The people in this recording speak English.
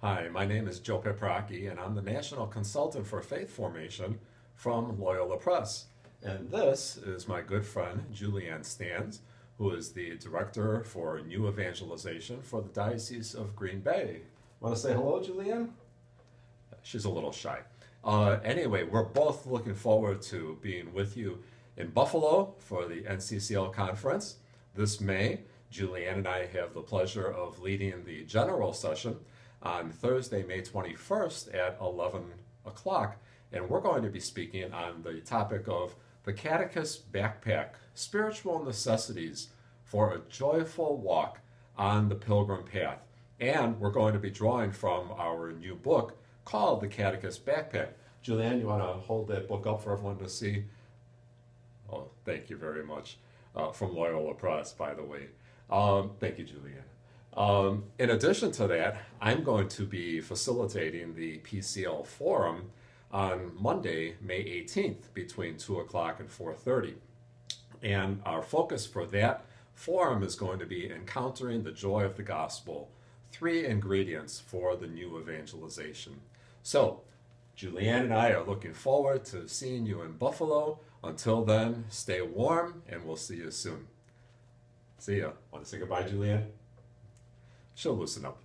Hi, my name is Joe Paprocki, and I'm the National Consultant for Faith Formation from Loyola Press. And this is my good friend Julianne Stanz, who is the Director for New Evangelization for the Diocese of Green Bay. Want to say hello, Julianne? She's a little shy. Uh, anyway, we're both looking forward to being with you in Buffalo for the NCCL conference this May. Julianne and I have the pleasure of leading the general session on Thursday, May 21st at 11 o'clock. And we're going to be speaking on the topic of the Catechist Backpack Spiritual Necessities for a Joyful Walk on the Pilgrim Path. And we're going to be drawing from our new book called The Catechist Backpack. Julianne, you want to hold that book up for everyone to see? Oh, thank you very much. Uh, from Loyola Press, by the way. Um, thank you, Julianne. Um, in addition to that, I'm going to be facilitating the PCL Forum on Monday, May 18th, between 2 o'clock and 4.30. And our focus for that forum is going to be encountering the joy of the gospel, three ingredients for the new evangelization. So, Julianne and I are looking forward to seeing you in Buffalo. Until then, stay warm and we'll see you soon. See ya. Want to say goodbye, Julianne? She'll loosen up.